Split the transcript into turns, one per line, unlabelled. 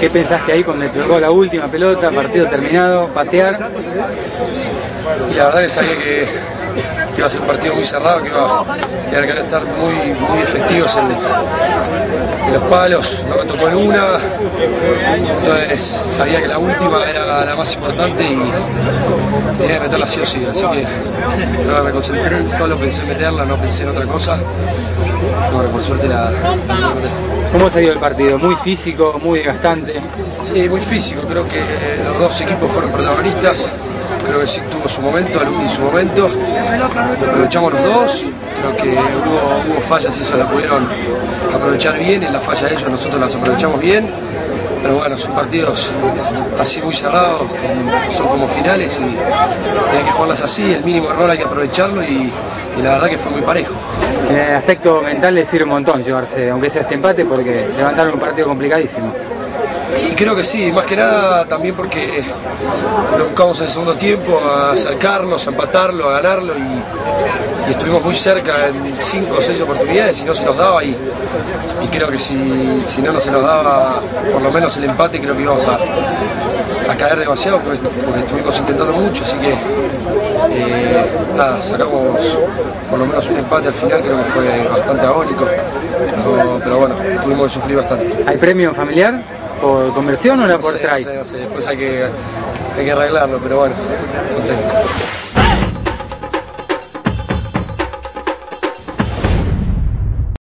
¿Qué pensaste ahí cuando te tocó la última pelota, partido terminado, patear?
Y la verdad que sabía que, iba a ser un partido muy cerrado, que iba que iban a estar muy, muy efectivos en, los palos, no me tocó en una, entonces sabía que la última era la más importante y tenía que meterla sí o sí, así que pero me concentré, solo pensé en meterla, no pensé en otra cosa, bueno, por suerte la.
¿Cómo se dio el partido? ¿Muy físico, muy desgastante?
Sí, muy físico, creo que los dos equipos fueron protagonistas, creo que sí tuvo su momento, Alumni su momento, lo aprovechamos los dos, creo que hubo, hubo fallas y eso las pudieron aprovechar bien, en las fallas de ellos nosotros las aprovechamos bien, pero bueno, son partidos así muy cerrados, son como finales y hay que jugarlas así, el mínimo error hay que aprovecharlo y, y la verdad que fue muy parejo.
En el aspecto mental le sirve un montón llevarse, aunque sea este empate, porque levantaron un partido complicadísimo.
Y creo que sí, más que nada también porque lo buscamos en el segundo tiempo, a acercarnos, a empatarlo, a ganarlo y, estuvimos muy cerca en cinco o seis oportunidades y no se nos daba y, y creo que si, si no, no se nos daba por lo menos el empate creo que íbamos a, caer demasiado porque, porque estuvimos intentando mucho, así que eh, nada, sacamos por lo menos un empate al final, creo que fue bastante agónico, pero bueno, tuvimos que sufrir bastante.
¿Hay premio familiar por conversión o era
No
por
no
strike?
sé, no sé, después hay que, hay que arreglarlo, pero bueno, contento.